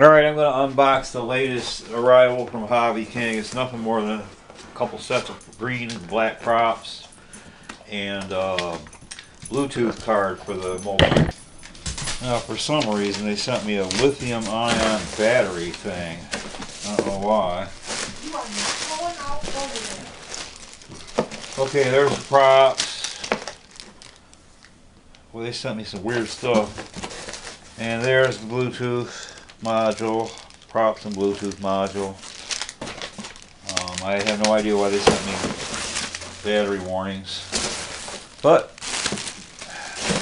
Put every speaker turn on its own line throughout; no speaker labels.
Alright, I'm going to unbox the latest arrival from Hobby King. It's nothing more than a couple sets of green and black props and uh, Bluetooth card for the mobile. Now, for some reason, they sent me a lithium ion battery thing. I don't know why. Okay, there's the props. Well, they sent me some weird stuff. And there's the Bluetooth module, props and Bluetooth module. Um, I have no idea why they sent me battery warnings. But,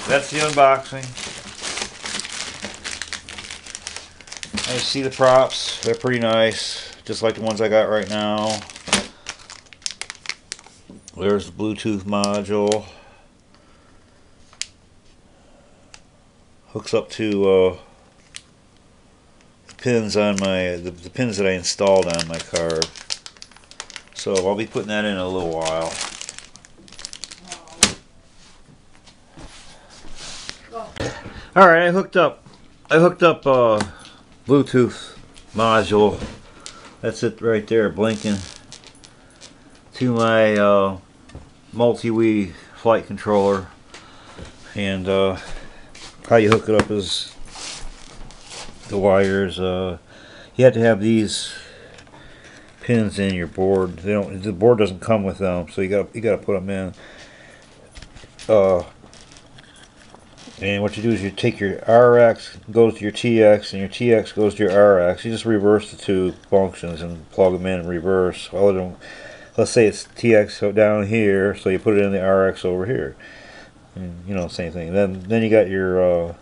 that's the unboxing. I see the props, they're pretty nice, just like the ones I got right now. There's the Bluetooth module. Hooks up to uh, pins on my the, the pins that I installed on my car. So I'll be putting that in a little while. All right, I hooked up. I hooked up uh, Bluetooth module. That's it right there, blinking to my uh, MultiWii flight controller. And uh, how you hook it up is the wires. Uh, you have to have these pins in your board. They don't. The board doesn't come with them, so you got you got to put them in. Uh, and what you do is you take your RX, goes to your TX, and your TX goes to your RX. You just reverse the two functions and plug them in in reverse. Other let's say it's TX down here, so you put it in the RX over here. And, you know, same thing. Then then you got your uh,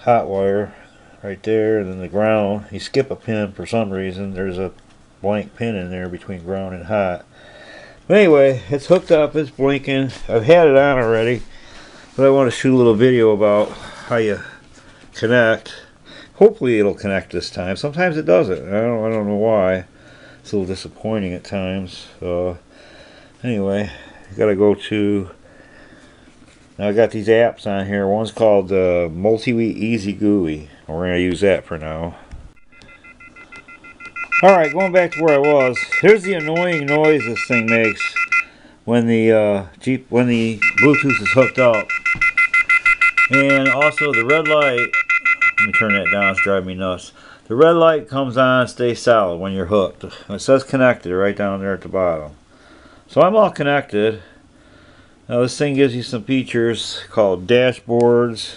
hot wire right there, and then the ground. You skip a pin for some reason. There's a blank pin in there between ground and hot. But anyway, it's hooked up. It's blinking. I've had it on already, but I want to shoot a little video about how you connect. Hopefully it'll connect this time. Sometimes it doesn't. I don't. I don't know why. It's a little disappointing at times. Uh, anyway, you gotta go to now I got these apps on here. One's called uh, MultiWii Easy GUI. We're going to use that for now. Alright, going back to where I was. Here's the annoying noise this thing makes when the uh, Jeep, when the Bluetooth is hooked up. And also the red light, let me turn that down, it's driving me nuts. The red light comes on, stays solid when you're hooked. It says connected right down there at the bottom. So I'm all connected. Now this thing gives you some features called dashboards.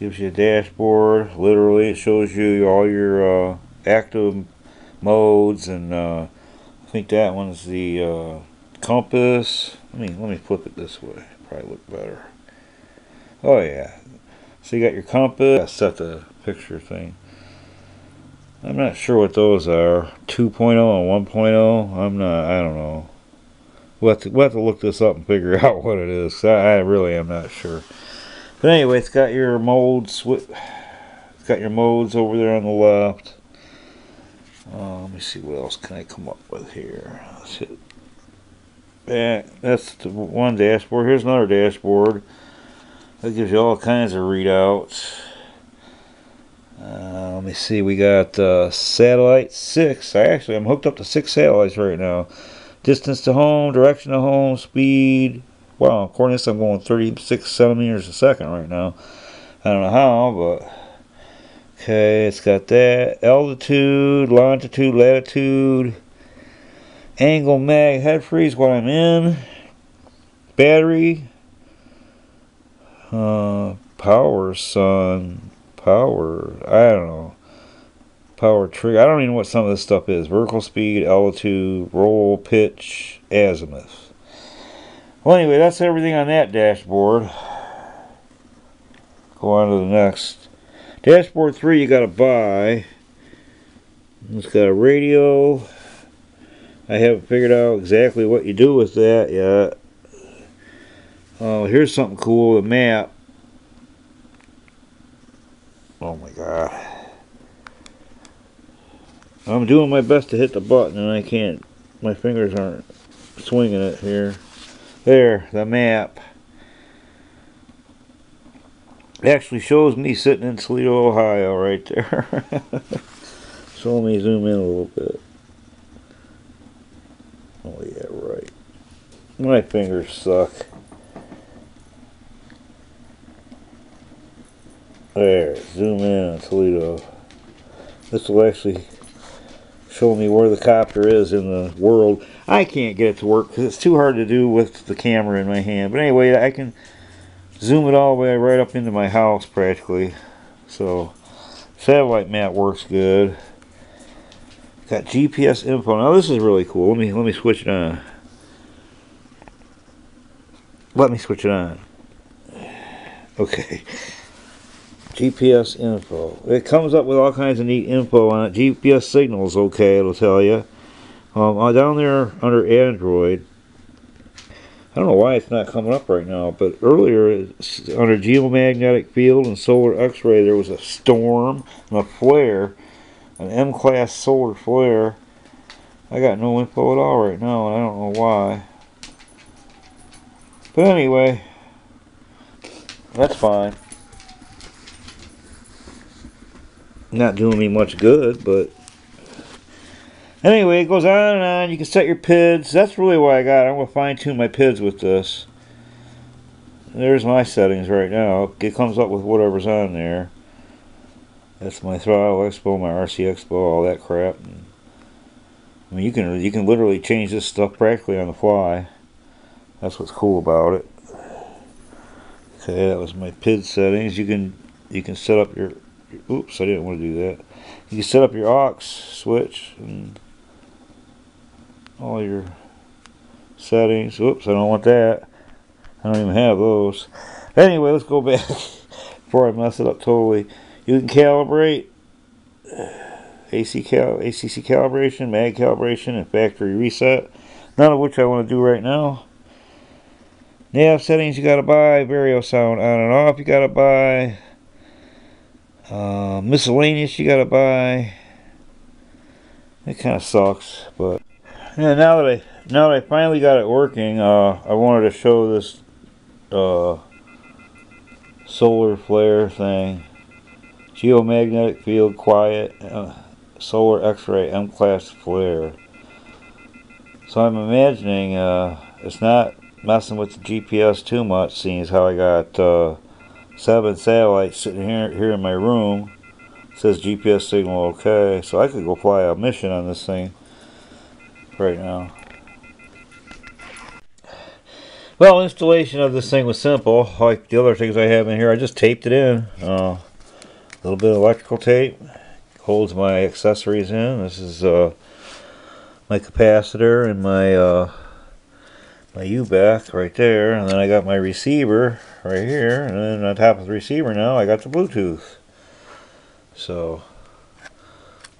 Gives you a dashboard. Literally, it shows you all your uh, active modes, and uh, I think that one's the uh, compass. Let me let me flip it this way. Probably look better. Oh yeah. So you got your compass. I set the picture thing. I'm not sure what those are. 2.0 and 1.0. I'm not. I don't know. We'll have, to, we'll have to look this up and figure out what it is. I, I really am not sure. But anyway, it's got your modes. It's got your modes over there on the left. Uh, let me see what else can I come up with here. Let's hit back. That's the one dashboard. Here's another dashboard. That gives you all kinds of readouts. Uh, let me see. We got uh, satellite six. I actually I'm hooked up to six satellites right now. Distance to home, direction to home, speed. Wow, according to this, I'm going 36 centimeters a second right now. I don't know how, but okay, it's got that altitude, longitude, latitude, angle, mag, head freeze, what I'm in, battery, uh, power, sun, power. I don't know power trigger. I don't even know what some of this stuff is. Vertical speed, altitude, roll, pitch, azimuth. Well, anyway, that's everything on that dashboard. Go on to the next. Dashboard 3 you got to buy. It's got a radio. I haven't figured out exactly what you do with that yet. Oh, here's something cool, the map. Oh my god. I'm doing my best to hit the button and I can't. My fingers aren't swinging it here. There, the map. It actually shows me sitting in Toledo, Ohio, right there. so let me zoom in a little bit. Oh yeah, right. My fingers suck. There, zoom in on Toledo. This will actually show me where the copter is in the world. I can't get it to work because it's too hard to do with the camera in my hand. But anyway, I can zoom it all the way right up into my house practically. So satellite map works good. Got GPS info. Now this is really cool. Let me let me switch it on. Let me switch it on. Okay. GPS info. It comes up with all kinds of neat info on it. GPS signals, okay, it'll tell you. Um, uh, down there under Android, I don't know why it's not coming up right now, but earlier under geomagnetic field and solar X-ray there was a storm and a flare, an M-class solar flare. I got no info at all right now, and I don't know why. But anyway, that's fine. Not doing me much good, but Anyway, it goes on and on. You can set your PIDs. That's really what I got. I'm going to fine tune my PIDs with this. There's my settings right now. It comes up with whatever's on there. That's my throttle expo, my RC expo, all that crap. I mean, you can you can literally change this stuff practically on the fly. That's what's cool about it. Okay, that was my PID settings. You can you can set up your. Oops, I didn't want to do that. You can set up your aux switch and all your settings. Oops, I don't want that. I don't even have those. Anyway, let's go back before I mess it up totally. You can calibrate AC cal ACC calibration, mag calibration, and factory reset. None of which I want to do right now. Nav settings you gotta buy, Vario sound on and off you gotta buy. Uh, miscellaneous you gotta buy. It kind of sucks, but yeah, now that I now that I finally got it working, uh, I wanted to show this uh, solar flare thing. Geomagnetic field quiet, uh, solar X-ray M-class flare. So I'm imagining uh, it's not messing with the GPS too much, seeing as how I got uh, seven satellites sitting here here in my room. It says GPS signal okay, so I could go fly a mission on this thing right now. Well, installation of this thing was simple. Like the other things I have in here, I just taped it in. Uh, a little bit of electrical tape holds my accessories in. This is uh, my capacitor and my uh, my UBEC right there. And then I got my receiver right here. And then on top of the receiver now, I got the Bluetooth. So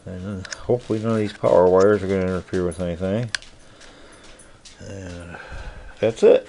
and hopefully none of these power wires are going to interfere with anything. And that's it.